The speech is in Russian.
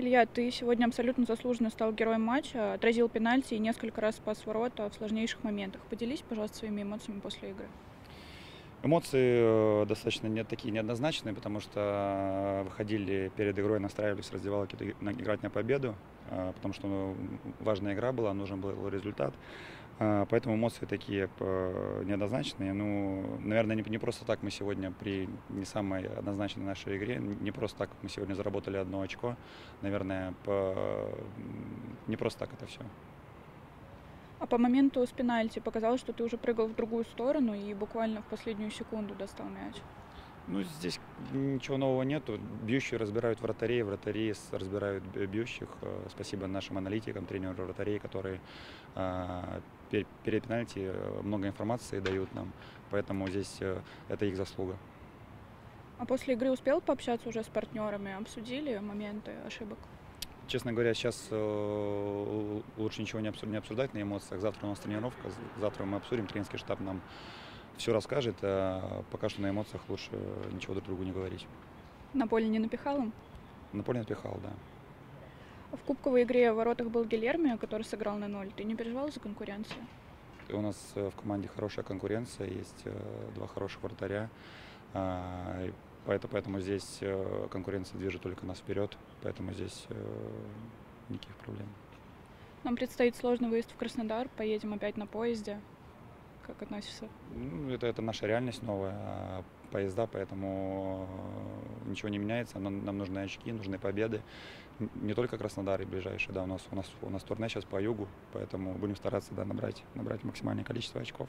Илья, ты сегодня абсолютно заслуженно стал героем матча, отразил пенальти и несколько раз спас ворота в сложнейших моментах. Поделись, пожалуйста, своими эмоциями после игры. Эмоции э, достаточно не такие неоднозначные, потому что выходили перед игрой, настраивались в раздевалке играть на победу, э, потому что ну, важная игра была, нужен был результат. Э, поэтому эмоции такие неоднозначные. Ну, наверное, не просто так мы сегодня при не самой однозначной нашей игре, не просто так мы сегодня заработали одно очко. Наверное, по, не просто так это все. По моменту с пенальти показалось, что ты уже прыгал в другую сторону и буквально в последнюю секунду достал мяч. Ну, здесь ничего нового нету. Бьющие разбирают вратарей, вратари разбирают бьющих. Э, спасибо нашим аналитикам, тренеру вратарей, которые э, перед пенальти э, много информации дают нам. Поэтому здесь это их заслуга. А после игры успел пообщаться уже с партнерами? Обсудили моменты ошибок? Честно говоря, сейчас э, лучше ничего не обсуждать на эмоциях. Завтра у нас тренировка, завтра мы обсудим, тренерский штаб нам все расскажет. А пока что на эмоциях лучше ничего друг другу не говорить. На поле не напихал им? На поле напихал, да. В кубковой игре в воротах был Гильерми, который сыграл на ноль. Ты не переживал за конкуренцию? У нас э, в команде хорошая конкуренция, есть э, два хороших вратаря. Поэтому, поэтому здесь э, конкуренция движет только нас вперед, поэтому здесь э, никаких проблем. Нам предстоит сложный выезд в Краснодар, поедем опять на поезде. Как относишься? Ну, это, это наша реальность новая, а поезда, поэтому э, ничего не меняется. Нам, нам нужны очки, нужны победы. Не только Краснодар и ближайшие, да, у нас, у нас, у нас турне сейчас по югу, поэтому будем стараться да, набрать, набрать максимальное количество очков.